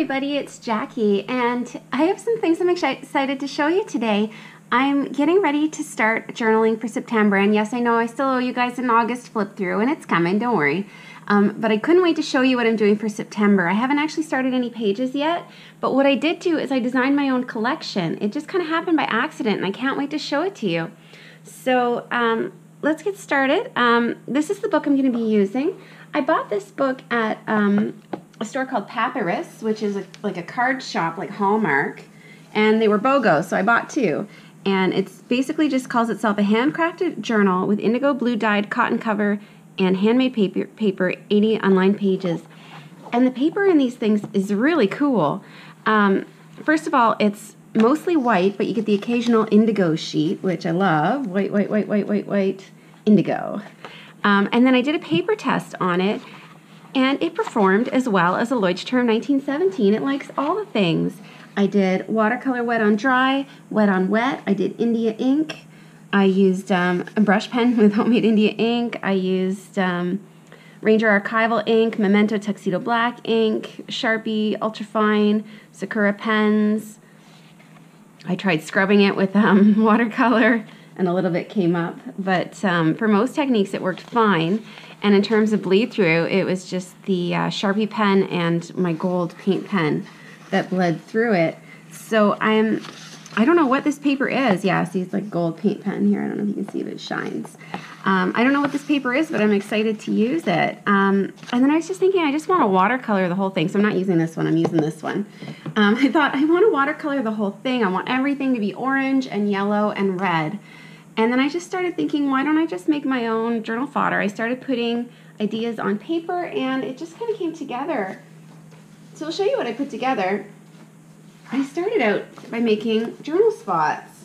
everybody, it's Jacki, and I have some things I'm excited to show you today. I'm getting ready to start journaling for September, and yes, I know I still owe you guys an August flip through, and it's coming, don't worry. Um, but I couldn't wait to show you what I'm doing for September. I haven't actually started any pages yet, but what I did do is I designed my own collection. It just kind of happened by accident, and I can't wait to show it to you. So um, let's get started. Um, this is the book I'm going to be using. I bought this book at um, a store called Papyrus, which is a, like a card shop like Hallmark, and they were BOGO, so I bought two. And it's basically just calls itself a handcrafted journal with indigo blue dyed cotton cover and handmade paper, paper 80 unlined pages. And the paper in these things is really cool. Um, first of all, it's mostly white, but you get the occasional indigo sheet, which I love. White, white, white, white, white, white, indigo. Um, and then I did a paper test on it, and it performed as well as a Leuchtturm 1917. It likes all the things. I did watercolor wet on dry, wet on wet. I did India ink. I used um, a brush pen with homemade India ink. I used um, Ranger Archival ink, Memento Tuxedo Black ink, Sharpie Ultrafine, Sakura pens. I tried scrubbing it with um, watercolor and a little bit came up. But um, for most techniques, it worked fine. And in terms of bleed through, it was just the uh, Sharpie pen and my gold paint pen that bled through it. So I'm, I don't know what this paper is. Yeah, see, it's like gold paint pen here. I don't know if you can see, but it shines. Um, I don't know what this paper is, but I'm excited to use it. Um, and then I was just thinking, I just want to watercolor the whole thing. So I'm not using this one, I'm using this one. Um, I thought, I want to watercolor the whole thing. I want everything to be orange and yellow and red. And then I just started thinking, why don't I just make my own journal fodder? I started putting ideas on paper and it just kind of came together. So I'll show you what I put together. I started out by making journal spots.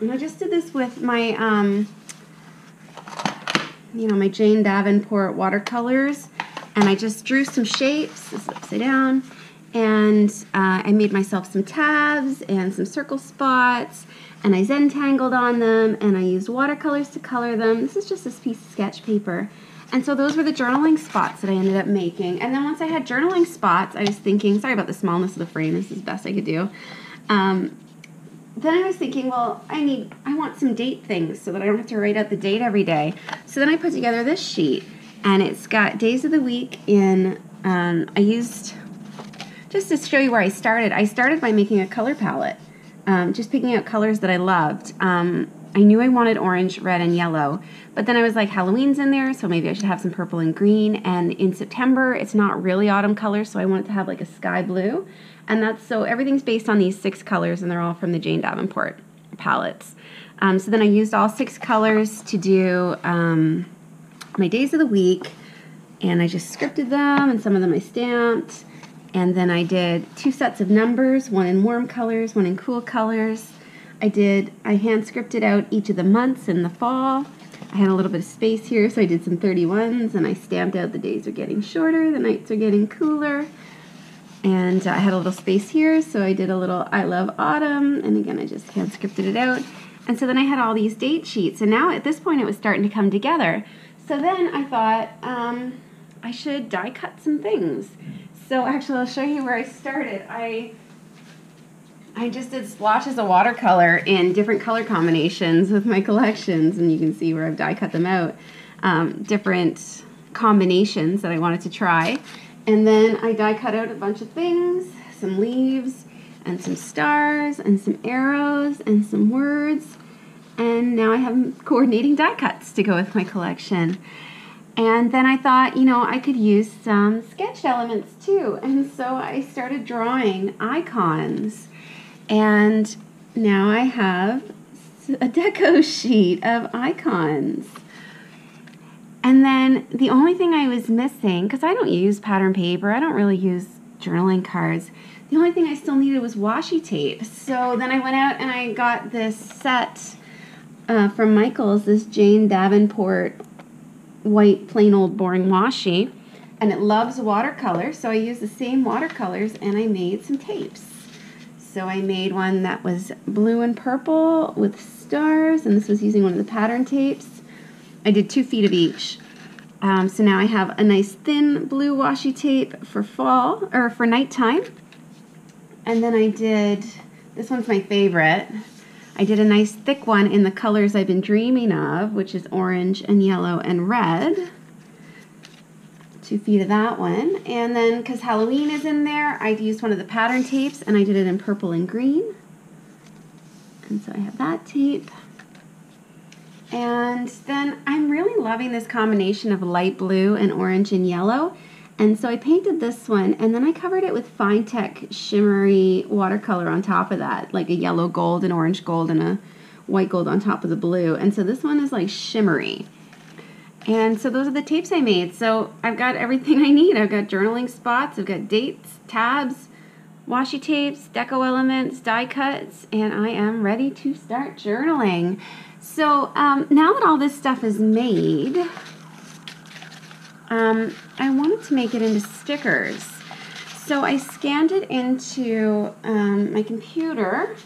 And I just did this with my, um, you know, my Jane Davenport watercolors. And I just drew some shapes, this is upside down, and uh, I made myself some tabs and some circle spots and I Zentangled on them and I used watercolors to color them. This is just this piece of sketch paper. And so those were the journaling spots that I ended up making. And then once I had journaling spots, I was thinking, sorry about the smallness of the frame, this is the best I could do. Um, then I was thinking, well, I need, I want some date things so that I don't have to write out the date every day. So then I put together this sheet, and it's got days of the week in, um, I used, just to show you where I started, I started by making a color palette um, just picking out colors that I loved. Um, I knew I wanted orange, red, and yellow, but then I was like, Halloween's in there, so maybe I should have some purple and green. And in September, it's not really autumn colors, so I wanted to have like a sky blue. And that's so everything's based on these six colors, and they're all from the Jane Davenport palettes. Um, so then I used all six colors to do um, my days of the week, and I just scripted them, and some of them I stamped. And then I did two sets of numbers, one in warm colors, one in cool colors. I did, I hand scripted out each of the months in the fall. I had a little bit of space here, so I did some 31s and I stamped out the days are getting shorter, the nights are getting cooler. And I had a little space here, so I did a little I love autumn, and again, I just hand scripted it out. And so then I had all these date sheets, and now at this point it was starting to come together. So then I thought um, I should die cut some things. So actually, I'll show you where I started. I I just did splotches of watercolor in different color combinations with my collections, and you can see where I've die cut them out. Um, different combinations that I wanted to try. And then I die cut out a bunch of things, some leaves, and some stars, and some arrows, and some words. And now I have coordinating die cuts to go with my collection. And then I thought, you know, I could use some sketch elements too. And so I started drawing icons. And now I have a deco sheet of icons. And then the only thing I was missing, because I don't use pattern paper, I don't really use journaling cards. The only thing I still needed was washi tape. So then I went out and I got this set uh, from Michaels, this Jane Davenport white, plain old boring washi. And it loves watercolor, so I used the same watercolors and I made some tapes. So I made one that was blue and purple with stars, and this was using one of the pattern tapes. I did two feet of each. Um, so now I have a nice thin blue washi tape for fall or for nighttime. And then I did, this one's my favorite. I did a nice thick one in the colors I've been dreaming of, which is orange and yellow and red. Two feet of that one. And then, because Halloween is in there, I used one of the pattern tapes and I did it in purple and green. And so I have that tape. And then I'm really loving this combination of light blue and orange and yellow. And so I painted this one and then I covered it with Finetec shimmery watercolor on top of that, like a yellow gold and orange gold and a white gold on top of the blue. And so this one is like shimmery. And so those are the tapes I made. So I've got everything I need. I've got journaling spots, I've got dates, tabs, washi tapes, deco elements, die cuts, and I am ready to start journaling. So um, now that all this stuff is made, um, I wanted to make it into stickers. So I scanned it into um, my computer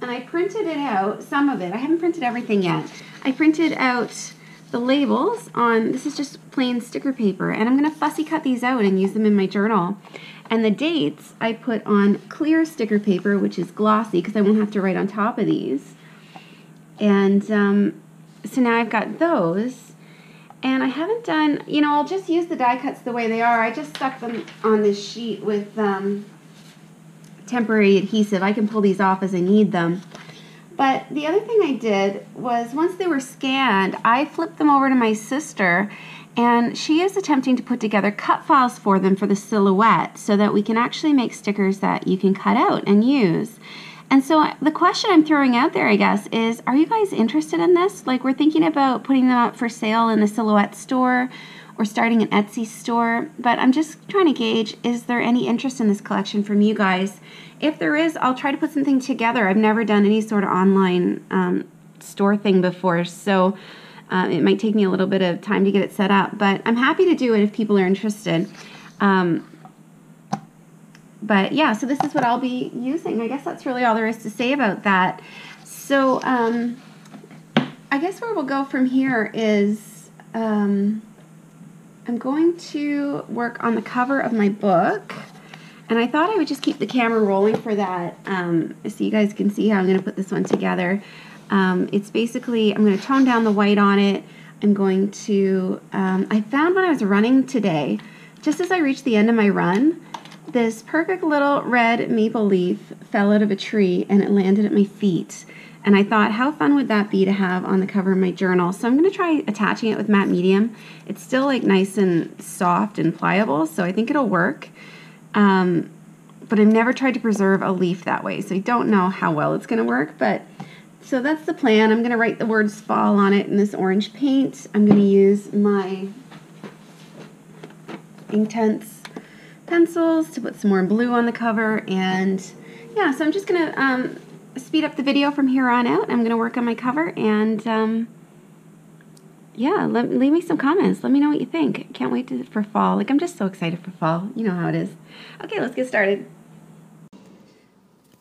and I printed it out, some of it. I haven't printed everything yet. I printed out the labels on, this is just plain sticker paper, and I'm going to fussy cut these out and use them in my journal. And the dates I put on clear sticker paper, which is glossy because I won't have to write on top of these. And um, so now I've got those. And I haven't done, you know, I'll just use the die cuts the way they are. I just stuck them on this sheet with um, temporary adhesive. I can pull these off as I need them. But the other thing I did was once they were scanned, I flipped them over to my sister and she is attempting to put together cut files for them for the silhouette so that we can actually make stickers that you can cut out and use. And so the question I'm throwing out there, I guess, is are you guys interested in this? Like, we're thinking about putting them up for sale in the Silhouette store or starting an Etsy store, but I'm just trying to gauge is there any interest in this collection from you guys? If there is, I'll try to put something together. I've never done any sort of online um, store thing before, so uh, it might take me a little bit of time to get it set up, but I'm happy to do it if people are interested. Um, but yeah, so this is what I'll be using. I guess that's really all there is to say about that. So um, I guess where we'll go from here is um, I'm going to work on the cover of my book. And I thought I would just keep the camera rolling for that um, so you guys can see how I'm going to put this one together. Um, it's basically, I'm going to tone down the white on it. I'm going to, um, I found when I was running today, just as I reached the end of my run, this perfect little red maple leaf fell out of a tree and it landed at my feet. And I thought, how fun would that be to have on the cover of my journal? So I'm going to try attaching it with matte medium. It's still like nice and soft and pliable, so I think it'll work. Um, but I've never tried to preserve a leaf that way, so I don't know how well it's going to work. But so that's the plan. I'm going to write the words fall on it in this orange paint. I'm going to use my Inktense pencils to put some more blue on the cover. And yeah, so I'm just going to um, speed up the video from here on out. I'm going to work on my cover and um, yeah, let, leave me some comments. Let me know what you think. Can't wait to, for fall. Like, I'm just so excited for fall. You know how it is. Okay, let's get started.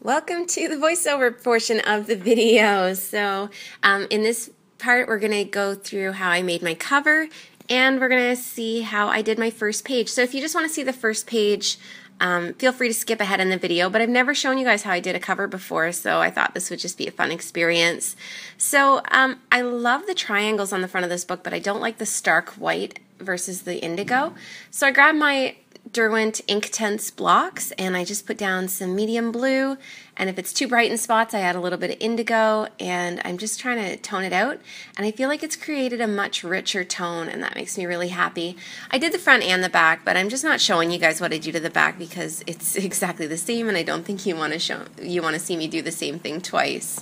Welcome to the voiceover portion of the video. So, um, in this part, we're going to go through how I made my cover and we're going to see how I did my first page. So, if you just want to see the first page, um, feel free to skip ahead in the video, but I've never shown you guys how I did a cover before, so I thought this would just be a fun experience. So, um, I love the triangles on the front of this book, but I don't like the stark white versus the indigo. So, I grabbed my Derwent Inktense blocks and I just put down some medium blue and if it's too bright in spots I add a little bit of indigo and I'm just trying to tone it out and I feel like it's created a much richer tone and that makes me really happy. I did the front and the back but I'm just not showing you guys what I do to the back because it's exactly the same and I don't think you want to show you want to see me do the same thing twice.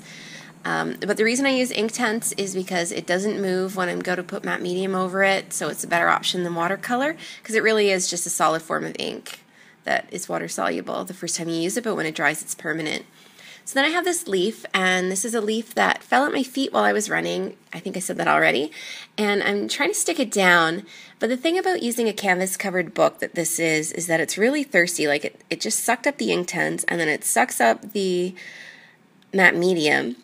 Um, but the reason I use Inktense is because it doesn't move when I go to put matte medium over it, so it's a better option than watercolor because it really is just a solid form of ink that is water soluble the first time you use it, but when it dries, it's permanent. So then I have this leaf, and this is a leaf that fell at my feet while I was running. I think I said that already. And I'm trying to stick it down. But the thing about using a canvas covered book that this is, is that it's really thirsty. Like it, it just sucked up the Inktense, and then it sucks up the matte medium.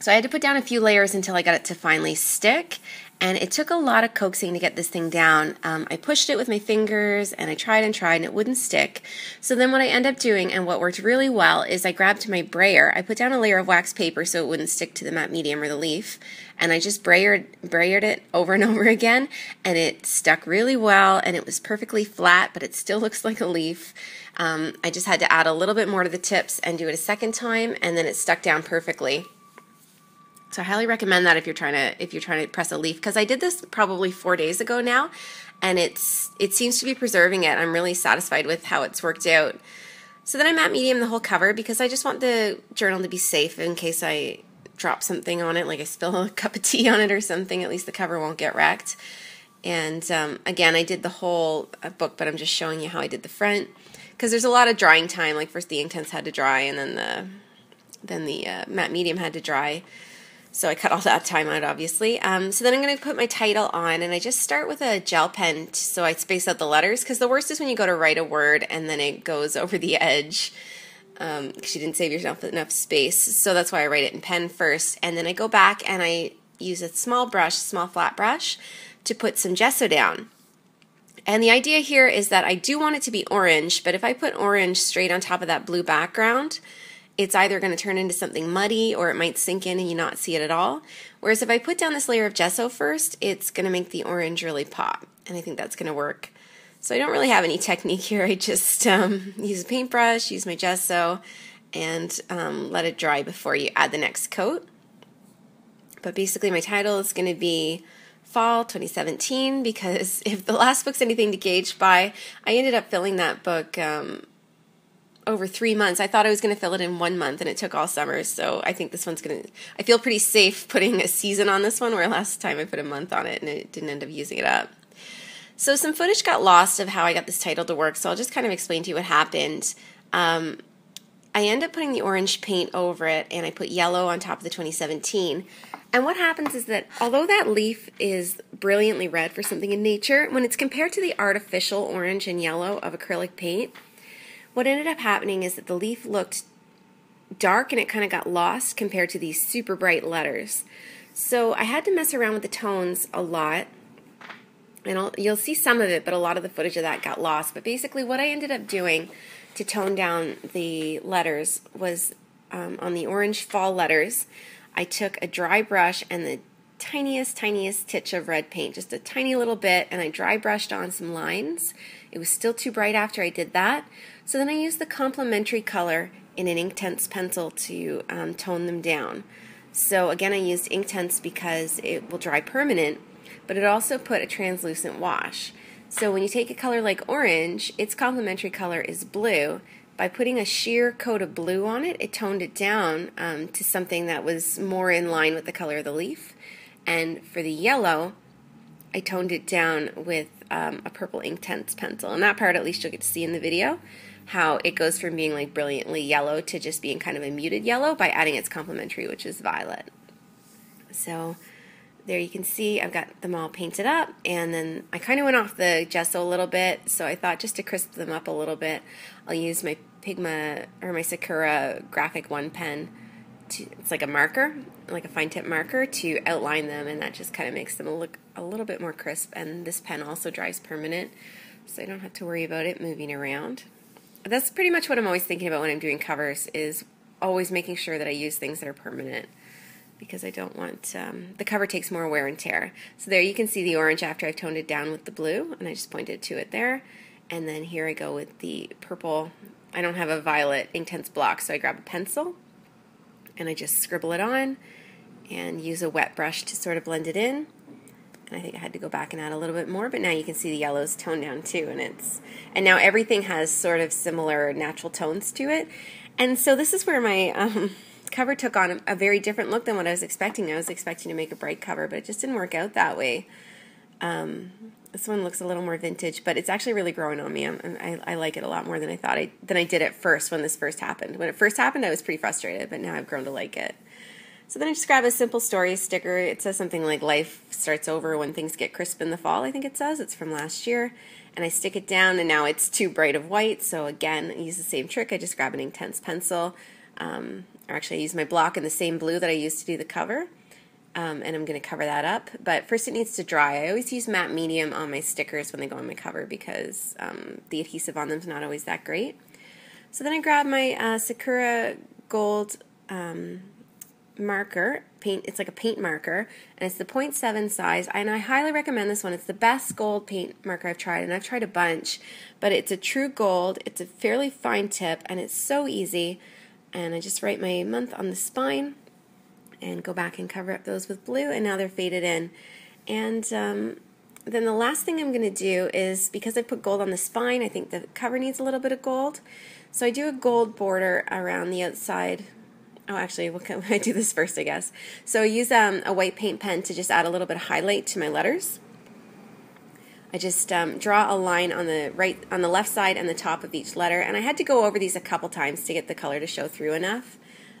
So I had to put down a few layers until I got it to finally stick. and it took a lot of coaxing to get this thing down. Um, I pushed it with my fingers and I tried and tried and it wouldn't stick. So then what I end up doing and what worked really well is I grabbed my brayer. I put down a layer of wax paper so it wouldn't stick to the matte medium or the leaf and I just brayered, brayered it over and over again and it stuck really well and it was perfectly flat but it still looks like a leaf. Um, I just had to add a little bit more to the tips and do it a second time and then it stuck down perfectly. So I highly recommend that if you're trying to if you're trying to press a leaf because I did this probably 4 days ago now and it's it seems to be preserving it. I'm really satisfied with how it's worked out. So then I matte medium the whole cover because I just want the journal to be safe in case I drop something on it, like I spill a cup of tea on it or something. At least the cover won't get wrecked. And um, again, I did the whole uh, book, but I'm just showing you how I did the front because there's a lot of drying time. Like first the Inktense had to dry, and then the then the uh, matte medium had to dry. So I cut all that time out, obviously. Um, so then I'm going to put my title on, and I just start with a gel pen so I space out the letters, because the worst is when you go to write a word and then it goes over the edge because um, you didn't save yourself enough space. So that's why I write it in pen first, and then I go back and I use a small brush, small flat brush, to put some gesso down. And the idea here is that I do want it to be orange, but if I put orange straight on top of that blue background, it's either going to turn into something muddy or it might sink in and you not see it at all. Whereas if I put down this layer of gesso first, it's going to make the orange really pop. And I think that's going to work. So I don't really have any technique here. I just um, use a paintbrush, use my gesso, and um, let it dry before you add the next coat. But basically my title is going to be Fall 2017 because if the last book's anything to gauge by, I ended up filling that book um, over three months. I thought I was going to fill it in one month, and it took all summer. So I think this one's going to. I feel pretty safe putting a season on this one, where last time I put a month on it and it didn't end up using it up. So some footage got lost of how I got this title to work. So I'll just kind of explain to you what happened. Um, I end up putting the orange paint over it, and I put yellow on top of the 2017. And what happens is that although that leaf is brilliantly red for something in nature, when it's compared to the artificial orange and yellow of acrylic paint, what ended up happening is that the leaf looked dark and it kind of got lost compared to these super bright letters. So I had to mess around with the tones a lot. And I'll, you'll see some of it, but a lot of the footage of that got lost. But basically, what I ended up doing to tone down the letters was um, on the orange fall letters, I took a dry brush and the tiniest, tiniest titch of red paint, just a tiny little bit, and I dry brushed on some lines. It was still too bright after I did that. So then I used the complementary color in an Inktense pencil to um, tone them down. So again, I used Inktense because it will dry permanent, but it also put a translucent wash. So when you take a color like orange, its complementary color is blue. By putting a sheer coat of blue on it, it toned it down um, to something that was more in line with the color of the leaf. And for the yellow, I toned it down with um, a purple Inktense pencil. And that part at least you'll get to see in the video how it goes from being like brilliantly yellow to just being kind of a muted yellow by adding its complementary, which is violet. So there you can see I've got them all painted up and then I kind of went off the gesso a little bit so I thought just to crisp them up a little bit I'll use my Pigma or my Sakura graphic one pen to, it's like a marker like a fine tip marker to outline them and that just kind of makes them look a little bit more crisp and this pen also dries permanent so I don't have to worry about it moving around that's pretty much what I'm always thinking about when I'm doing covers is always making sure that I use things that are permanent because I don't want um, the cover takes more wear and tear. So there you can see the orange after I've toned it down with the blue and I just pointed to it there. And then here I go with the purple. I don't have a violet Inktense block so I grab a pencil and I just scribble it on and use a wet brush to sort of blend it in and I think I had to go back and add a little bit more, but now you can see the yellows toned down too, and it's and now everything has sort of similar natural tones to it, and so this is where my um, cover took on a, very different look than what I was expecting. I was expecting to make a bright cover, but it just didn't work out that way. Um, this one looks a little more vintage, but it's actually really growing on me. I, I like it a lot more than I thought I than I did at first when this first happened. When it first happened, I was pretty frustrated, but now I've grown to like it. So then I just grab a simple story sticker. It says something like life starts over when things get crisp in the fall, I think it says. It's from last year. And I stick it down and now it's too bright of white. So again, I use the same trick. I just grab an Inktense pencil. Um, or actually I use my block in the same blue that I used to do the cover. Um, and I'm going to cover that up. But first, it needs to dry. I always use matte medium on my stickers when they go on my cover because um, the adhesive on them is not always that great. So then I grab my uh, Sakura Gold um, marker paint it's like a paint marker and it's the 0.7 size and I highly recommend this one. It's the best gold paint marker I've tried and I've tried a bunch but it's a true gold it's a fairly fine tip and it's so easy and I just write my month on the spine and go back and cover up those with blue and now they're faded in. And um, then the last thing I'm going to do is because I put gold on the spine I think the cover needs a little bit of gold so I do a gold border around the outside Oh, actually, what can I do this first, I guess. So I use um, a white paint pen to just add a little bit of highlight to my letters. I just um, draw a line on the right, on the left side and the top of each letter, and I had to go over these a couple times to get the color to show through enough.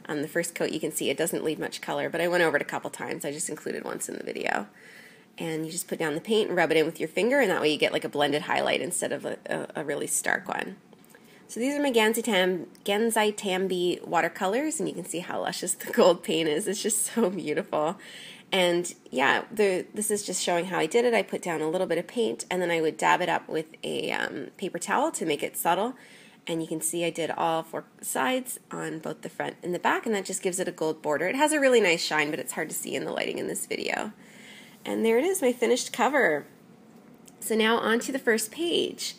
On the first coat, you can see it doesn't leave much color, but I went over it a couple times. I just included once in the video. And you just put down the paint and rub it in with your finger, and that way you get like a blended highlight instead of a, a, a really stark one. So these are my Gansai, Tam, Gansai Tambi watercolors, and you can see how luscious the gold paint is. It's just so beautiful. And yeah, the, this is just showing how I did it. I put down a little bit of paint, and then I would dab it up with a um, paper towel to make it subtle. And you can see I did all four sides on both the front and the back, and that just gives it a gold border. It has a really nice shine, but it's hard to see in the lighting in this video. And there it is, my finished cover. So now on to the first page.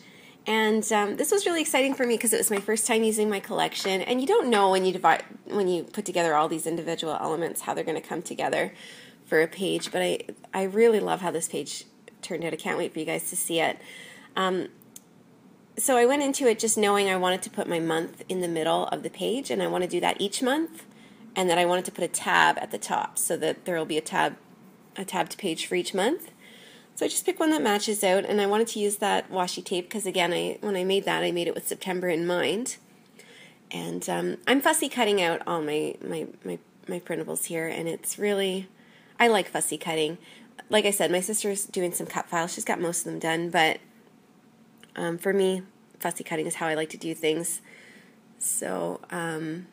And um, this was really exciting for me because it was my first time using my collection. And you don't know when you divide, when you put together all these individual elements how they're going to come together for a page. But I I really love how this page turned out. I can't wait for you guys to see it. Um, so I went into it just knowing I wanted to put my month in the middle of the page, and I want to do that each month, and that I wanted to put a tab at the top so that there will be a tab, a tabbed page for each month. So I just picked one that matches out, and I wanted to use that washi tape because again, I when I made that, I made it with September in mind. And um, I'm fussy cutting out all my, my my my printables here, and it's really I like fussy cutting. Like I said, my sister's doing some cut files; she's got most of them done, but um, for me, fussy cutting is how I like to do things. So. Um,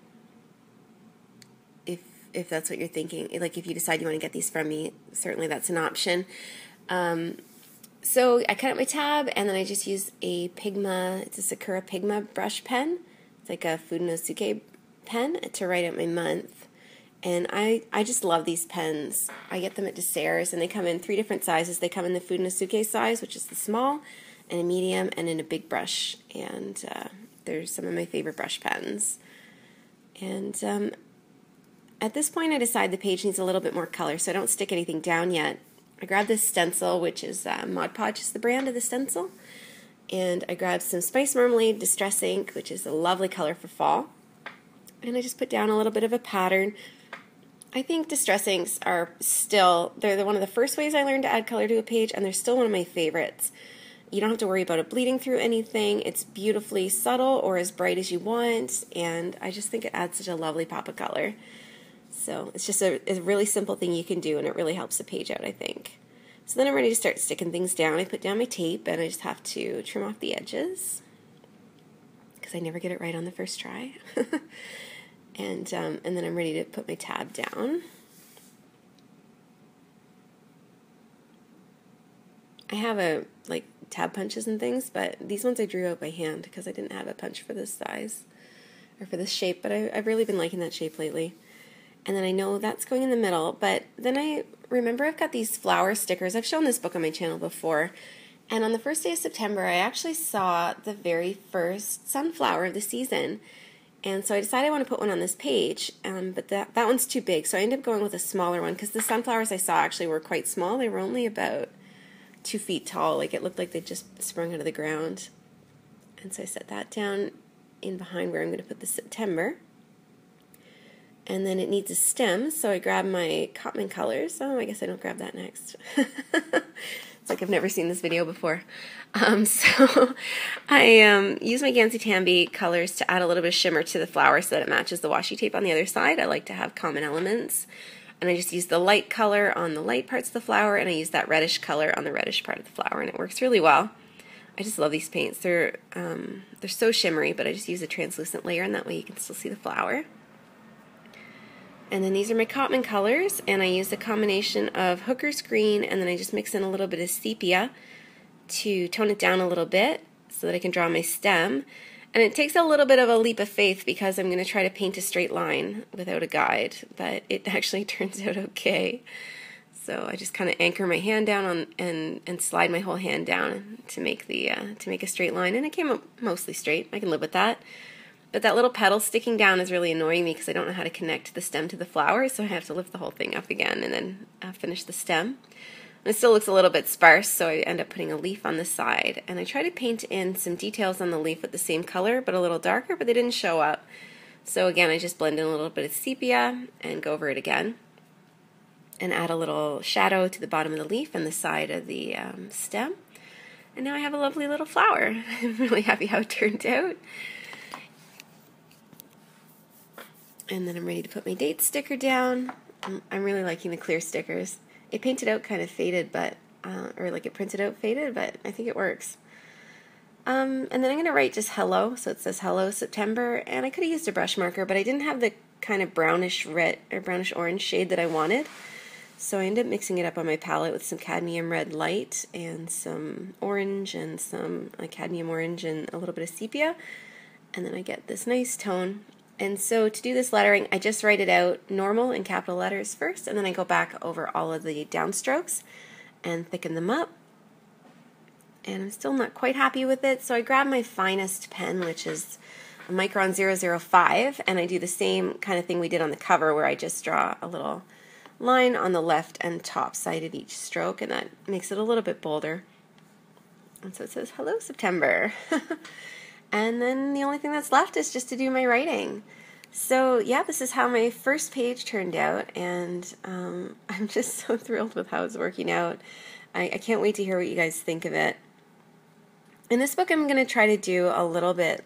if if that's what you're thinking, like if you decide you want to get these from me, certainly that's an option. Um, so I cut out my tab and then I just use a Pigma, it's a Sakura Pigma brush pen. It's like a Fudenosuke pen to write out my month. And I, I just love these pens. I get them at DeSerres and they come in three different sizes. They come in the Fudenosuke size, which is the small, and a medium, and in a big brush. And uh, they're some of my favorite brush pens. And um, at this point, I decide the page needs a little bit more color, so I don't stick anything down yet. I grabbed this stencil, which is uh, Mod Podge is the brand of the stencil. And I grabbed some Spice Marmalade Distress Ink, which is a lovely color for fall. And I just put down a little bit of a pattern. I think Distress Inks are still, they're one of the first ways I learned to add color to a page, and they're still one of my favorites. You don't have to worry about it bleeding through anything. It's beautifully subtle or as bright as you want, and I just think it adds such a lovely pop of color. So it's just a, a really simple thing you can do, and it really helps the page out, I think. So then I'm ready to start sticking things down. I put down my tape, and I just have to trim off the edges because I never get it right on the first try. and um, and then I'm ready to put my tab down. I have a like tab punches and things, but these ones I drew out by hand because I didn't have a punch for this size or for this shape. But I, I've really been liking that shape lately and then I know that's going in the middle, but then I remember I've got these flower stickers. I've shown this book on my channel before, and on the first day of September, I actually saw the very first sunflower of the season. And so I decided I want to put one on this page, um, but that, that one's too big. So I ended up going with a smaller one because the sunflowers I saw actually were quite small. They were only about two feet tall. Like it looked like they just sprung out of the ground. And so I set that down in behind where I'm going to put the September and then it needs a stem, so I grab my Cotman colors. Oh, I guess I don't grab that next. it's like I've never seen this video before. Um, so I um, use my Gansai Tambi colors to add a little bit of shimmer to the flower so that it matches the washi tape on the other side. I like to have common elements. And I just use the light color on the light parts of the flower, and I use that reddish color on the reddish part of the flower, and it works really well. I just love these paints. They're um, they're so shimmery, but I just use a translucent layer, and that way you can still see the flower. And then these are my Cotman colors, and I used a combination of Hooker's Green, and then I just mix in a little bit of sepia to tone it down a little bit so that I can draw my stem. And it takes a little bit of a leap of faith because I'm going to try to paint a straight line without a guide, but it actually turns out okay. So I just kind of anchor my hand down on and and slide my whole hand down to make the uh, to make a straight line, and it came up mostly straight. I can live with that. But that little petal sticking down is really annoying me because I don't know how to connect the stem to the flower, so I have to lift the whole thing up again and then uh, finish the stem. And it still looks a little bit sparse, so I end up putting a leaf on the side. And I try to paint in some details on the leaf with the same color, but a little darker, but they didn't show up. So again, I just blend in a little bit of sepia and go over it again. And add a little shadow to the bottom of the leaf and the side of the um, stem. And now I have a lovely little flower. I'm really happy how it turned out. And then I'm ready to put my date sticker down. I'm really liking the clear stickers. It painted out kind of faded, but, uh, or like it printed out faded, but I think it works. Um, and then I'm going to write just hello, so it says hello September, and I could have used a brush marker, but I didn't have the kind of brownish red or brownish orange shade that I wanted. So I ended up mixing it up on my palette with some cadmium red light and some orange and some like cadmium orange and a little bit of sepia. And then I get this nice tone. And so to do this lettering, I just write it out normal in capital letters first, and then I go back over all of the downstrokes and thicken them up. And I'm still not quite happy with it, so I grab my finest pen, which is a Micron 005, and I do the same kind of thing we did on the cover where I just draw a little line on the left and top side of each stroke, and that makes it a little bit bolder. And so it says, Hello, September. And then the only thing that's left is just to do my writing. So, yeah, this is how my first page turned out, and um, I'm just so thrilled with how it's working out. I, I can't wait to hear what you guys think of it. In this book, I'm going to try to do a little bit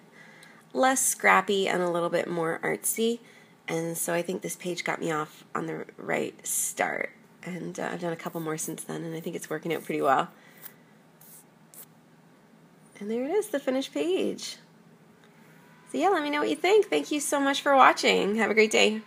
less scrappy and a little bit more artsy, and so I think this page got me off on the right start. And uh, I've done a couple more since then, and I think it's working out pretty well. And there it is, the finished page. So yeah, let me know what you think. Thank you so much for watching. Have a great day.